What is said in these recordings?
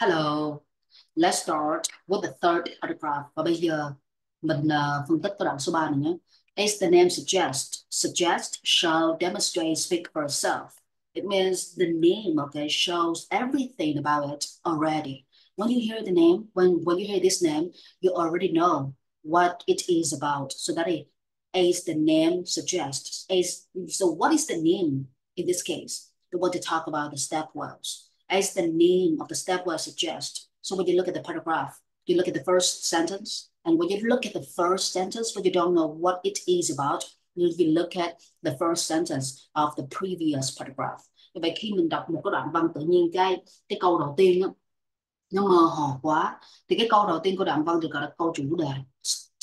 Hello, let's start with the third paragraph. Và bây giờ mình uh, phân tích cái đoạn số 3 này nhé. As the name suggests, suggest, shall demonstrate, speak for itself. It means the name, okay, shows everything about it already. When you hear the name, when, when you hear this name, you already know what it is about. So that is, as the name suggests. As, so what is the name in this case? We want to talk about the step wells as the name of the step well suggests. So when you look at the paragraph, you look at the first sentence, and when you look at the first sentence, but you don't know what it is about, you look at the first sentence of the previous paragraph. Như vậy khi mình đọc một cái đoạn văn tự nhiên cái cái câu đầu tiên đó, nó mơ hồ quá thì cái câu đầu tiên của đoạn văn được gọi là câu chủ đề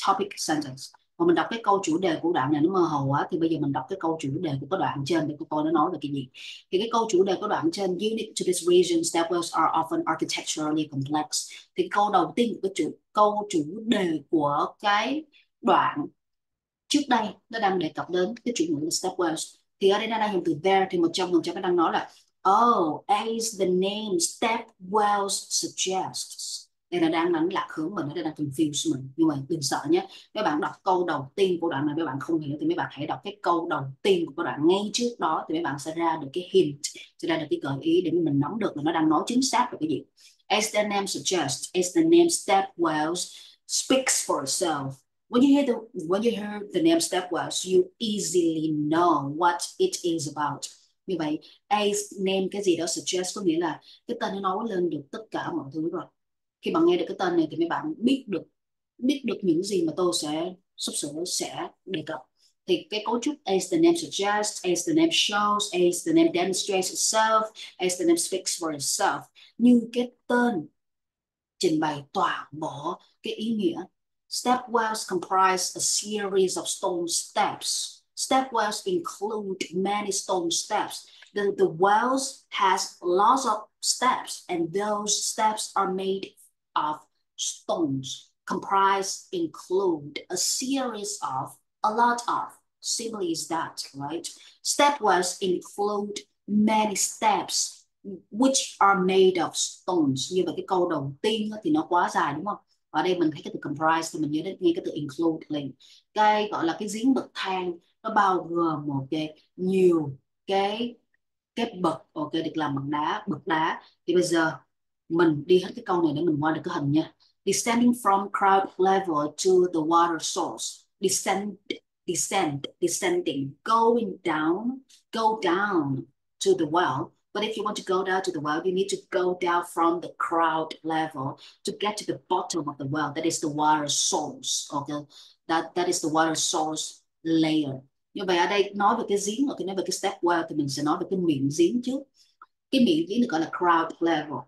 topic sentence mà mình đọc cái câu chủ đề của đoạn này nó mơ hồ quá, thì bây giờ mình đọc cái câu chủ đề của cái đoạn trên để coi nó nói về cái gì. Thì cái câu chủ đề của đoạn trên unique to these regions that wells are often architecturally complex. Thì câu đầu tiên của cái chủ, câu chủ đề của cái đoạn trước đây nó đang đề cập đến cái chủ ngữ step wells thì ở đây nó đang dùng từ there thì một trong một trong nó đang nói là oh as the name step wells suggests đây là đang đánh lạc hướng mình nó đang confuse mình nhưng mà đừng sợ nhé, mấy bạn đọc câu đầu tiên của đoạn này mấy bạn không hiểu thì mấy bạn hãy đọc cái câu đầu tiên của đoạn ngay trước đó thì mấy bạn sẽ ra được cái hint, sẽ ra được cái gợi ý để mình nắm được là nó đang nói chính xác về cái gì. As the name suggests, as the name step wells speaks for itself. When you hear the, when you hear the name step wells, you easily know what it is about. Như vậy, as name cái gì đó suggest có nghĩa là cái tên nó nói lên được tất cả mọi thứ rồi khi bạn nghe được cái tên này thì mấy bạn biết được biết được những gì mà tôi sẽ sắp sửa sẽ đề cập thì cái cấu trúc as the name suggests, as the name shows, as the name demonstrates itself, as the name speaks for itself như cái tên trình bày toàn bộ cái ý nghĩa. Step wells comprise a series of stone steps. Step wells include many stone steps. The, the wells has lots of steps and those steps are made of stones comprise include a series of, a lot of simply is that, right? Stepwells include many steps which are made of stones. Như vậy cái câu đầu tiên thì nó quá dài, đúng không? Ở đây mình thấy cái từ comprise thì mình nhớ đến nghe cái từ include liền. Cái gọi là cái giếng bậc thang, nó bao gồm một cái nhiều cái cái bậc, ok, được làm bằng đá, bậc đá. Thì bây giờ mình đi hết cái câu này để mình qua được cái hình nha. Descending from crowd level to the water source. Descend descend descending. Going down go down to the well. But if you want to go down to the well you need to go down from the crowd level to get to the bottom of the well. That is the water source okay? That that is the water source layer. Như vậy ở đây nói về cái giếng cái nói về cái step well thì mình sẽ nói về cái miệng giếng trước. Cái miệng giếng được gọi là crowd level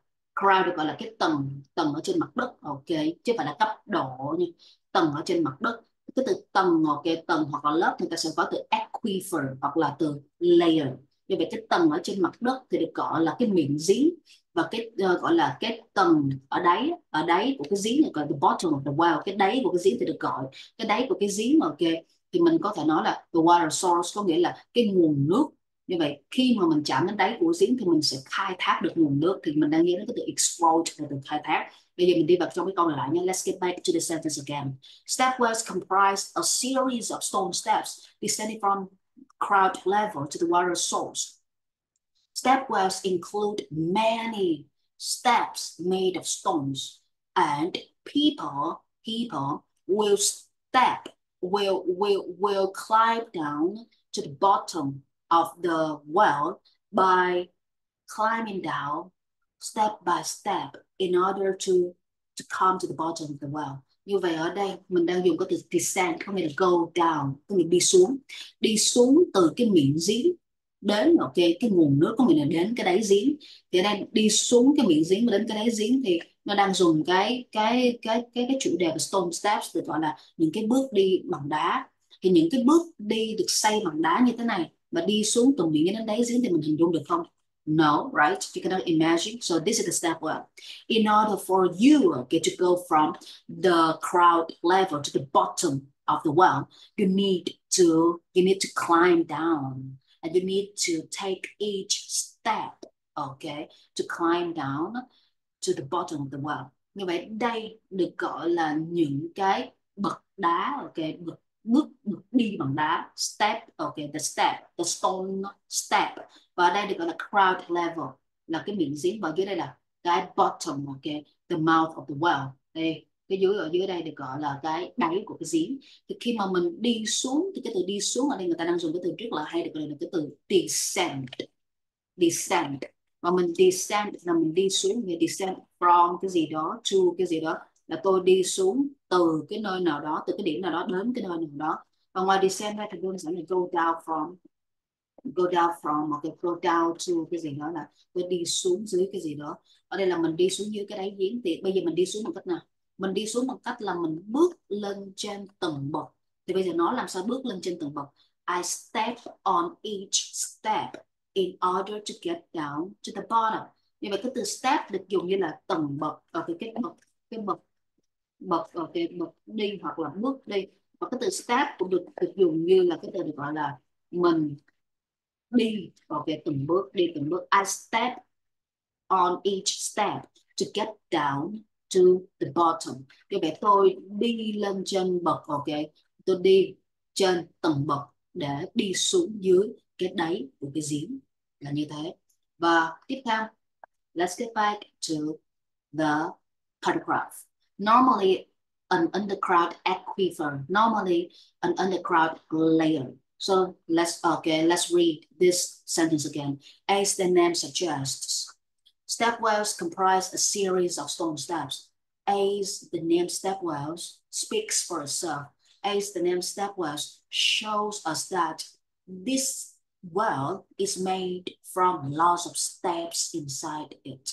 crowd được gọi là cái tầng tầng ở trên mặt đất ok chứ phải là cấp độ nha. Tầng ở trên mặt đất cái từ tầng ok tầng hoặc là lớp người ta sẽ có từ aquifer hoặc là từ layer. Như vậy cái tầng ở trên mặt đất thì được gọi là cái miệng giếng và cái uh, gọi là cái tầng ở đáy ở đáy của cái giếng gọi là the bottom of the well. Cái đáy của cái giếng thì được gọi cái đáy của cái giếng ok. Thì mình có thể nói là the water source có nghĩa là cái nguồn nước như vậy khi mà mình chạm đến đáy của giếng thì mình sẽ khai thác được nguồn nước. Thì mình đang nghe đến cái từ exploit là từ khai thác. Bây giờ mình đi vào trong cái câu này lại nhé. Let's get back to the sentence again. Step wells comprise a series of stone steps descending from crowd level to the water source. Step wells include many steps made of stones and people people will step will will will climb down to the bottom of the well by climbing down step by step in order to to come to the bottom of the well. Như vậy ở đây mình đang dùng cái từ descend có nghĩa là go down, có nghĩa đi xuống. Đi xuống từ cái miệng giếng đến ok cái nguồn nước có nghĩa là đến cái đáy giếng. Thì ở đây đi xuống cái miệng giếng và đến cái đáy giếng thì nó đang dùng cái cái cái cái cái chủ đề của stone steps được gọi là những cái bước đi bằng đá. Thì những cái bước đi được xây bằng đá như thế này mà đi xuống từ miệng đến đáy giếng thì mình hình dung được không? No, right? You cannot imagine. So this is the step one. In order for you okay, to go from the crowd level to the bottom of the well, you need to you need to climb down and you need to take each step, okay, to climb down to the bottom of the well như vậy đây được gọi là những cái bậc đá okay, bậc bước được đi bằng đá, step, ok, the step, the stone step. Và đây được gọi là crowd level, là cái miệng giếng và dưới đây là cái bottom, ok, the mouth of the well. Đây cái dưới, ở dưới đây được gọi là cái đáy của cái giếng. Thì khi mà mình đi xuống, thì cái từ đi xuống ở đây người ta đang dùng cái từ rất là hay được gọi là cái từ descend descend. Và mình descend, là mình đi xuống, mình descend from cái gì đó, to cái gì đó là tôi đi xuống từ cái nơi nào đó, từ cái điểm nào đó đến cái nơi nào đó. Và ngoài descend ra thì đơn giản là go down from, go down from hoặc go down to cái gì đó là tôi đi xuống dưới cái gì đó. Ở đây là mình đi xuống dưới cái đáy giếng thì bây giờ mình đi xuống bằng cách nào? Mình đi xuống bằng cách là mình bước lên trên tầng bậc. Thì bây giờ nó làm sao bước lên trên tầng bậc? I step on each step in order to get down to the bottom. Như vậy cái từ step được dùng như là tầng bậc ở cái cái bậc cái bậc bậc ở cái bậc đi hoặc là bước đi. Và cái từ step cũng được được dùng như là cái từ được gọi là mình đi vào cái từng bước, đi từng bước. I step on each step to get down to the bottom. Như vậy tôi đi lên trên bậc ok tôi đi trên tầng bậc để đi xuống dưới cái đáy của cái giếng. Là như thế. Và tiếp theo, let's get back to the paragraph. Normally an underground aquifer normally an underground layer so let's okay let's read this sentence again as the name suggests Step wells comprise a series of stone steps. As the name step wells speaks for itself, as the name step wells shows us that this well is made from lots of steps inside it.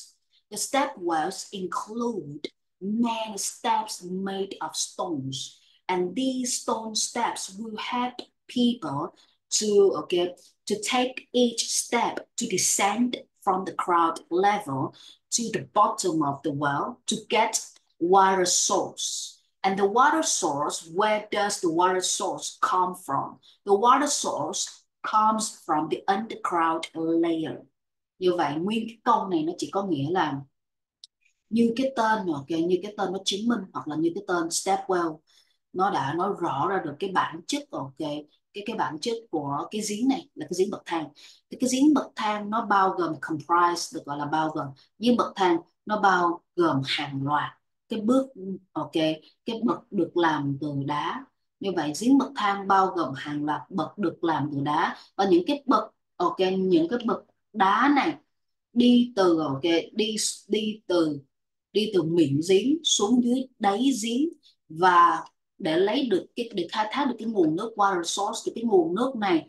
The step wells include many steps made of stones, and these stone steps will help people to okay to take each step to descend from the crowd level to the bottom of the well to get water source. And the water source, where does the water source come from? The water source comes from the underground layer. Như vậy nguyên câu này nó chỉ có nghĩa là như cái tên ok, như cái tên nó chứng minh hoặc là như cái tên Stepwell, nó đã nói rõ ra được cái bản chất, ok, cái cái bản chất của cái giếng này là cái giếng bậc thang. Thì cái giếng bậc thang nó bao gồm comprise được gọi là bao gồm, giếng bậc thang nó bao gồm hàng loạt cái bước, ok, cái bậc được làm từ đá. Như vậy giếng bậc thang bao gồm hàng loạt bậc được làm từ đá và những cái bậc, ok, những cái bậc đá này đi từ, ok, đi đi từ đi từ miệng giếng xuống dưới đáy giếng và để lấy được cái, để khai thác được cái nguồn nước, water source thì cái nguồn nước này.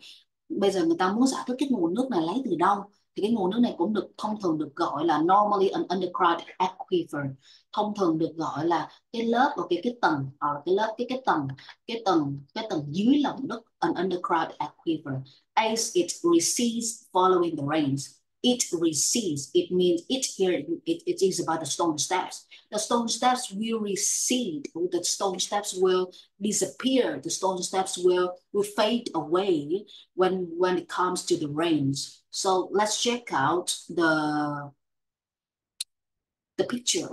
Bây giờ người ta muốn giải thích cái nguồn nước này lấy từ đâu? Thì cái nguồn nước này cũng được, thông thường được gọi là normally an underground aquifer. Thông thường được gọi là cái lớp ở cái cái tầng hoặc cái lớp, cái cái tầng cái tầng cái tầng dưới lòng đất an underground aquifer. As it recedes following the rains. It recedes. It means it here, it, it is about the stone steps. The stone steps will recede. The stone steps will disappear. The stone steps will, will fade away when, when it comes to the rains. So let's check out the, the picture.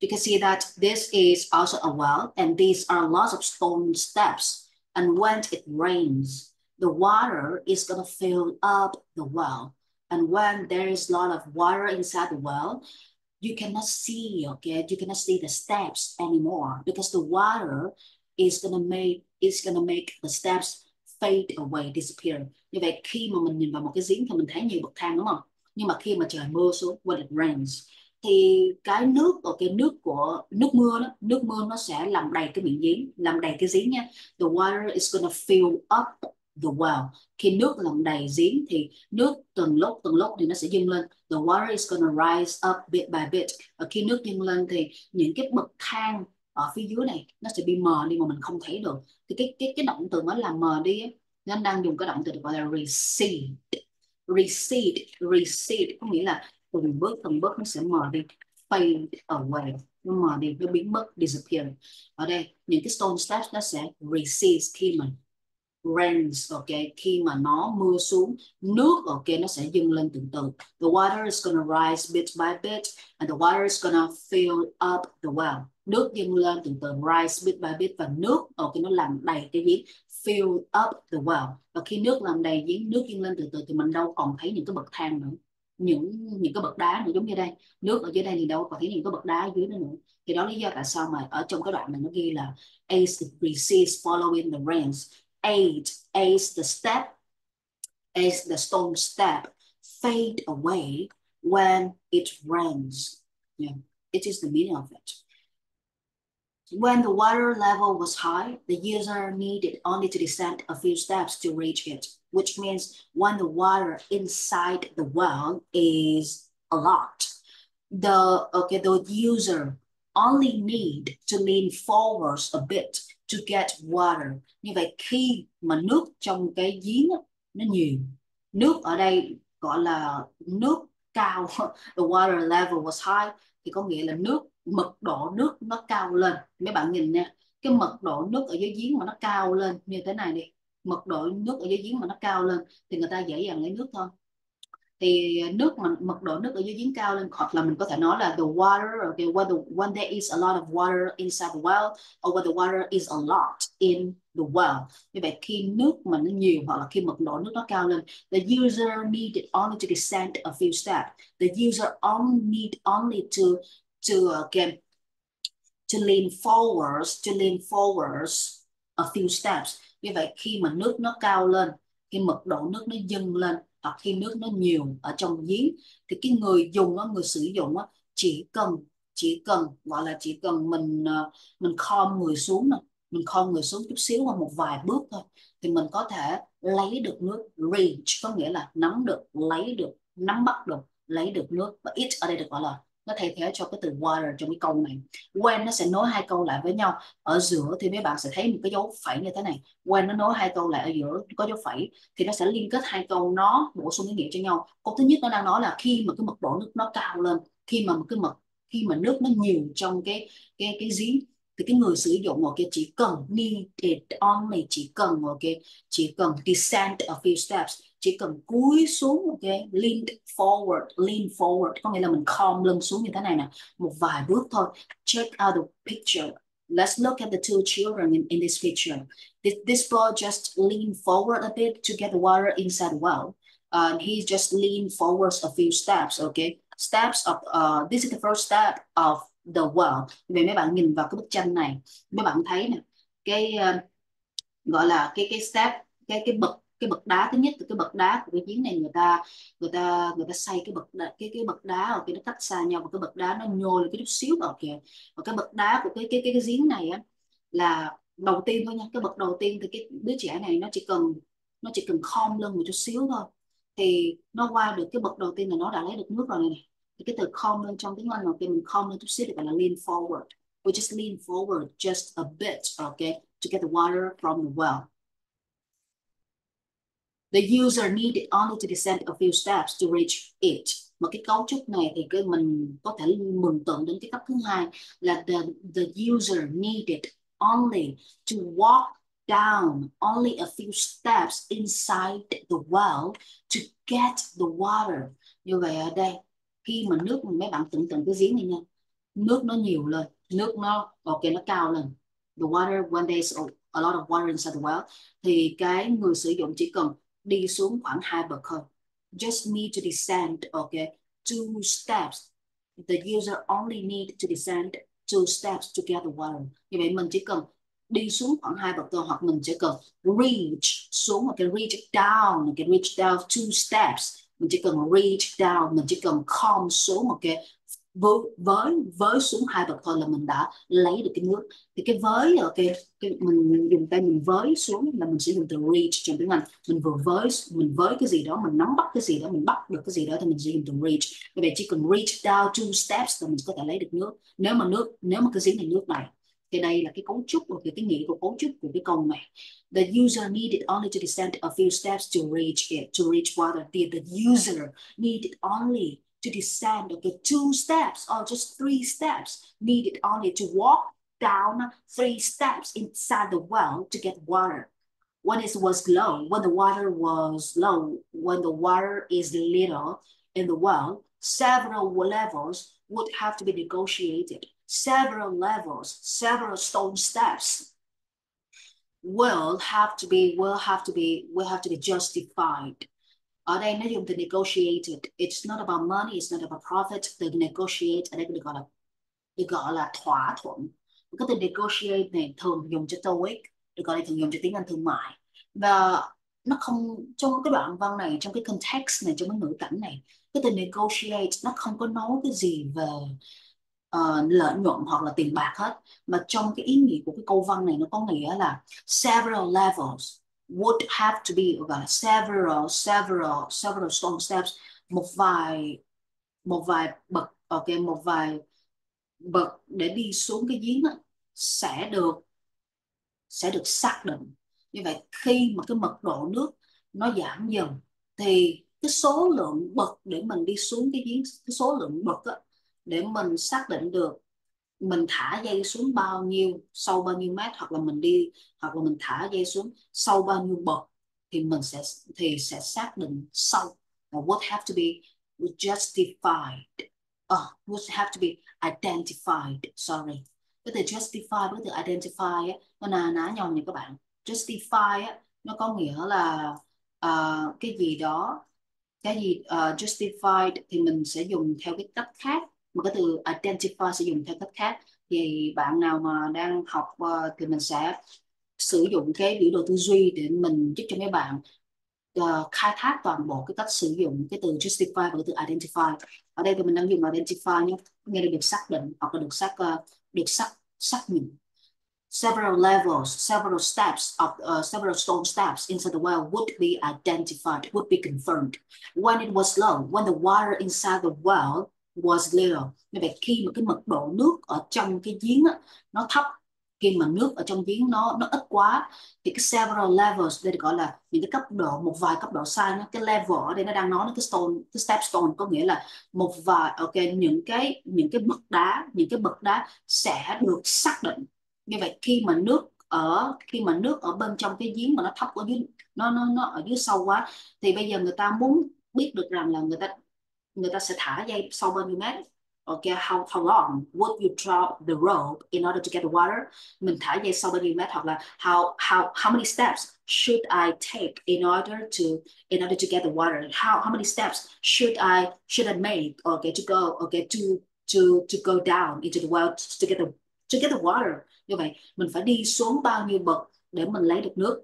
You can see that this is also a well and these are lots of stone steps. And when it rains, the water is going to fill up the well. And when there is a lot of water inside the well, you cannot see, okay, you cannot see the steps anymore because the water is gonna make is gonna make the steps fade away, disappear. Như vậy khi mà mình nhìn vào một cái giếng thì mình thấy nhiều bậc thang đúng không? Nhưng mà khi mà trời mưa xuống, when it rains, thì cái nước ở cái nước của nước mưa đó, nước mưa nó sẽ làm đầy cái miệng giếng, làm đầy cái giếng nha. The water is gonna fill up the well. Khi nước làm đầy giếng thì nước từng lúc từng lúc thì nó sẽ dâng lên. The water is gonna rise up bit by bit. Và khi nước dâng lên thì những cái bậc thang ở phía dưới này nó sẽ bị mờ đi mà mình không thấy được. Thì cái cái cái động từ nó là mờ đi ấy, nên đang dùng cái động từ được gọi là recede. Recede recede. Có nghĩa là từng bước từng bước nó sẽ mờ đi. Fade away. Nó mờ đi nó biến mất disappear. Ở đây những cái stone steps nó sẽ recede khi mình rains ok khi mà nó mưa xuống, nước ok nó sẽ dâng lên từ từ the water is gonna rise bit by bit, and the water is gonna fill up the well. Nước dâng lên từ từ rise bit by bit, và nước ok nó làm đầy cái giếng, fill up the well. Và khi nước làm đầy giếng, nước dâng lên từ từ thì mình đâu còn thấy những cái bậc thang nữa. Những những cái bậc đá nữa, giống như đây. Nước ở dưới đây thì đâu còn thấy những cái bậc đá dưới đó nữa. Thì đó lý do tại sao mà ở trong cái đoạn này nó ghi là, as the recedes following the rains. Eight as the step as the stone step. Fade away when it rains. Yeah it is the meaning of it. When the water level was high, the user needed only to descend a few steps to reach it, which means when the water inside the well is a lot, the okay the user only need to lean forwards a bit to get water. Như vậy khi mà nước trong cái giếng nó nhiều, nước ở đây gọi là nước cao, the water level was high thì có nghĩa là nước mật độ nước nó cao lên mấy bạn nhìn nha cái mật độ nước ở dưới giếng mà nó cao lên như thế này đi mật độ nước ở dưới giếng mà nó cao lên thì người ta dễ dàng lấy nước thôi thì nước mà mật độ nước ở dưới giếng cao lên hoặc là mình có thể nói là the water okay when, the, when there is a lot of water inside the well or when the water is a lot in the well. Như vậy khi nước mà nó nhiều hoặc là khi mật độ nước nó cao lên the user needed only to descend a few steps. The user only need only to to again to lean forwards to lean forwards a few steps. Như vậy khi mà nước nó cao lên khi mật độ nước nó dâng lên hoặc khi nước nó nhiều ở trong giếng thì cái người dùng đó, người sử dụng đó, chỉ cần chỉ cần gọi là chỉ cần mình ờ, mình khom người xuống nè mình khom người xuống chút xíu qua một vài bước thôi thì mình có thể lấy được nước reach có nghĩa là nắm được lấy được nắm bắt được lấy được nước. Và it ở đây được gọi là nó thay thế cho cái từ water trong cái câu này. When nó sẽ nối hai câu lại với nhau. Ở giữa thì mấy bạn sẽ thấy một cái dấu phẩy như thế này. When nó nối hai câu lại ở giữa có dấu phẩy thì nó sẽ liên kết hai câu nó bổ sung ý nghĩa cho nhau. Câu thứ nhất nó đang nói là khi mà cái mật độ nước nó cao lên, khi mà cái mật khi mà nước nó nhiều trong cái cái cái giếng thì cái người sử dụng ok chỉ cần needed only chỉ cần ok chỉ cần descend a few steps chỉ cần cúi xuống ok lean forward lean forward có nghĩa là mình khom lưng xuống như thế này nè một vài bước thôi. Check out the picture. Let's look at the two children in, in this picture. This, this boy just lean forward a bit to get the water inside the well. And he just lean forward a few steps okay? Steps of uh, this is the first step of the well. Vậy mấy bạn nhìn vào cái bức tranh này mấy bạn thấy nè cái uh, gọi là cái cái step cái cái bậc cái bậc đá thứ nhất là cái bậc đá của cái giếng này người ta người ta người ta xây cái bậc đá, cái cái bậc đá ở cái nó cách xa nhau và cái bậc đá nó nhô lên cái chút xíu vào kìa. Và cái bậc đá của cái cái cái, cái giếng này á là đầu tiên thôi nha cái bậc đầu tiên thì cái đứa trẻ này nó chỉ cần nó chỉ cần khom lưng một chút xíu thôi. Thì nó qua được cái bậc đầu tiên là nó đã lấy được nước rồi này, này. thì cái từ khom lên trong tiếng Anh đầu tiên mình khom lên chút xíu thì gọi là lean forward. We just lean forward just a bit okay to get the water from the well. The user needed only to descend a few steps to reach it. Mà cái cấu trúc này thì cái mình có thể mường tượng đến cái cấp thứ hai là the, the user needed only to walk down only a few steps inside the well to get the water. Như vậy ở đây khi mà nước mấy bạn tưởng tượng cái giếng này nha nước nó nhiều lên nước nó ok nó cao lên the water when there's a lot of water inside the well thì cái người sử dụng chỉ cần đi xuống khoảng hai bậc thôi. Just need to descend okay two steps. The user only need to descend two steps to get the water như vậy mình chỉ cần đi xuống khoảng hai bậc thôi, hoặc mình chỉ cần reach xuống một cái reach down, một cái reach down two steps. Mình chỉ cần reach down, mình chỉ cần come xuống một cái với với với xuống hai bậc thôi là mình đã lấy được cái nước. Thì cái với ờ, ở okay, cái mình dùng tay mình với xuống là mình sử dụng từ reach trong tiếng Anh. Mình vừa với mình với cái gì đó mình nắm bắt cái gì đó mình bắt được cái gì đó thì mình sử dụng từ reach. Vậy chỉ cần reach down two steps là mình có thể lấy được nước. Nếu mà nước nếu mà cái giếng này nước này thì đây là cái cấu trúc của cái nghĩa của cấu trúc của cái câu này the user needed only to descend a few steps to reach it to reach water. The, the user needed only to descend, okay, two steps or just three steps needed only to walk down three steps inside the well to get water. when it was low, when the water was low, when the water is little in the well, several levels would have to be negotiated. Several levels, several stone steps will have to be will have to be will have to be justified. Ở đây nó dùng từ negotiated. It's not about money, it's not about profit. Từ negotiate ở đây được gọi là được gọi là thỏa thuận. Cái từ negotiate này thường dùng cho TOEIC được gọi là thường dùng cho tiếng Anh thương mại và nó không trong cái đoạn văn này trong cái context này trong cái ngữ cảnh này cái từ negotiate nó không có nói cái gì về uh, lợi nhuận hoặc là tiền bạc hết mà trong cái ý nghĩa của cái câu văn này nó có nghĩa là several levels would have to be gọi là several several several stone steps một vài một vài bậc ok một vài bậc để đi xuống cái giếng đó, sẽ được sẽ được xác định. Như vậy khi mà cái mật độ nước nó giảm dần thì cái số lượng bậc để mình đi xuống cái giếng cái số lượng bậc á, để mình xác định được mình thả dây xuống bao nhiêu sâu bao nhiêu mét hoặc là mình đi hoặc là mình thả dây xuống sâu bao nhiêu bậc thì mình sẽ thì sẽ xác định sau would have to be justified. Ờ, uh, would have to be identified sorry. Cái từ justify với từ identify nó là ná nhau nha các bạn. Justify nó có nghĩa là uh, cái gì đó cái gì uh, justified thì mình sẽ dùng theo cái cách khác mà cái từ identify sử dụng theo cách khác. Thì bạn nào mà đang học uh, thì mình sẽ sử dụng cái biểu đồ tư duy để mình giúp cho mấy bạn uh, khai thác toàn bộ cái cách sử dụng cái từ justify và cái từ identify. Ở đây thì mình đang dùng identify nhé nghĩa là được xác định hoặc là được xác uh, được xác xác nhận. Several levels, several steps of uh, several stone steps inside the well would be identified, would be confirmed. When it was low, when the water inside the well was little. Như vậy khi mà cái mật độ nước ở trong cái giếng á, nó thấp, khi mà nước ở trong giếng nó nó ít quá thì cái several levels đây được gọi là những cái cấp độ một vài cấp độ sai nó cái level ở đây nó đang nói cái stone cái step stone có nghĩa là một vài ok những cái những cái bậc đá những cái bậc đá sẽ được xác định như vậy khi mà nước ở khi mà nước ở bên trong cái giếng mà nó thấp ở dưới nó nó nó ở dưới sâu quá thì bây giờ người ta muốn biết được rằng là người ta người ta sẽ thả dây sau bao nhiêu mét Okay, how how long would you draw the rope in order to get the water? Mình thả dây sau bao nhiêu mét hoặc là how how how many steps should I take in order to in order to get the water? How how many steps should I should I make okay to go okay to to to go down into the well to get the to get the water? Như vậy mình phải đi xuống bao nhiêu bậc để mình lấy được nước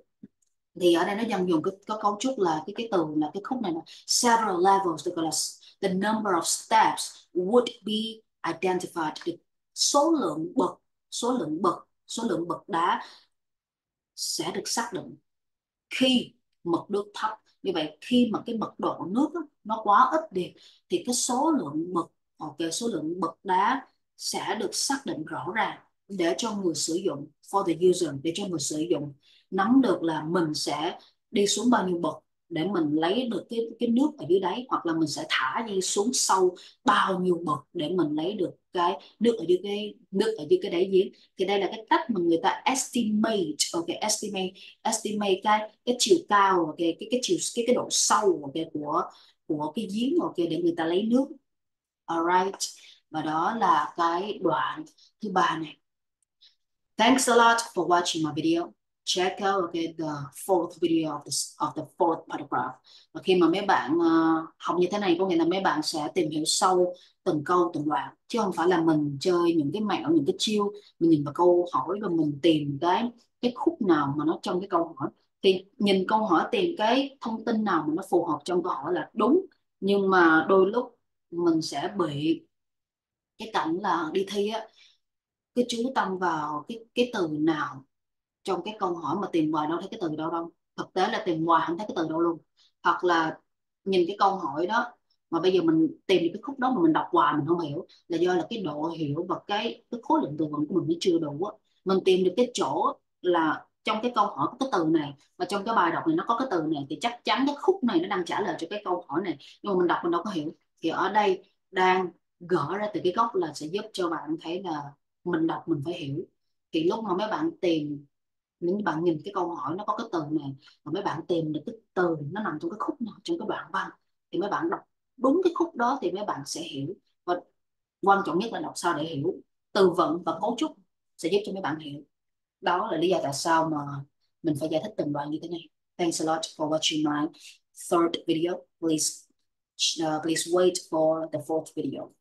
thì ở đây nó dần dùng cái có cấu trúc là cái cái từ là cái khúc này là several levels được gọi là the number of steps would be identified. The số lượng bậc số lượng bậc số lượng bậc đá sẽ được xác định khi mực nước thấp. Như vậy khi mà cái mật độ nước đó, nó quá ít đi thì cái số lượng bậc ok ờ, số lượng bậc đá sẽ được xác định rõ ràng để cho người sử dụng for the user để cho người sử dụng nắm được là mình sẽ đi xuống bao nhiêu bậc để mình lấy được cái cái nước ở dưới đáy, hoặc là mình sẽ thả đi xuống sâu bao nhiêu bậc để mình lấy được cái nước ở dưới cái, nước ở dưới cái đáy giếng. Thì đây là cái cách mà người ta estimate, ok, estimate estimate cái cái chiều cao, ok, cái cái chiều, cái cái độ sâu, ok, của của cái giếng, ok, để người ta lấy nước. Alright. Và đó là cái đoạn thứ ba này. Thanks a lot for watching my video check out okay, the fourth video of the, of the fourth paragraph. Và khi mà mấy bạn uh, học như thế này có nghĩa là mấy bạn sẽ tìm hiểu sâu từng câu từng đoạn. Chứ không phải là mình chơi những cái mẹo những cái chiêu mình nhìn vào câu hỏi và mình tìm cái cái khúc nào mà nó trong cái câu hỏi. Thì nhìn câu hỏi tìm cái thông tin nào mà nó phù hợp trong câu hỏi là đúng. Nhưng mà đôi lúc mình sẽ bị cái cảnh là đi thi á cái chú tâm vào cái cái từ nào trong cái câu hỏi mà tìm hoài đâu thấy cái từ đâu đâu. Thực tế là tìm hoài không thấy cái từ đâu luôn. Hoặc là nhìn cái câu hỏi đó mà bây giờ mình tìm được cái khúc đó mà mình đọc hoài mình không hiểu, là do là cái độ hiểu và cái cái khối lượng từ vựng của mình nó chưa đủ á. Mình tìm được cái chỗ là trong cái câu hỏi có cái từ này và trong cái bài đọc này nó có cái từ này thì chắc chắn cái khúc này nó đang trả lời cho cái câu hỏi này. Nhưng mà mình đọc mình đâu có hiểu. Thì ở đây đang gỡ ra từ cái gốc là sẽ giúp cho bạn thấy là mình đọc mình phải hiểu. Thì lúc mà mấy bạn tìm nếu như bạn nhìn cái câu hỏi nó có cái từ này và mấy bạn tìm được cái từ nó nằm trong cái khúc nào trong cái đoạn văn thì mấy bạn đọc đúng cái khúc đó thì mấy bạn sẽ hiểu. Và quan trọng nhất là đọc sao để hiểu từ vựng và cấu trúc sẽ giúp cho mấy bạn hiểu. Đó là lý do tại sao mà mình phải giải thích từng đoạn như thế này. Thanks a lot for watching my third video. Please uh, please wait for the fourth video.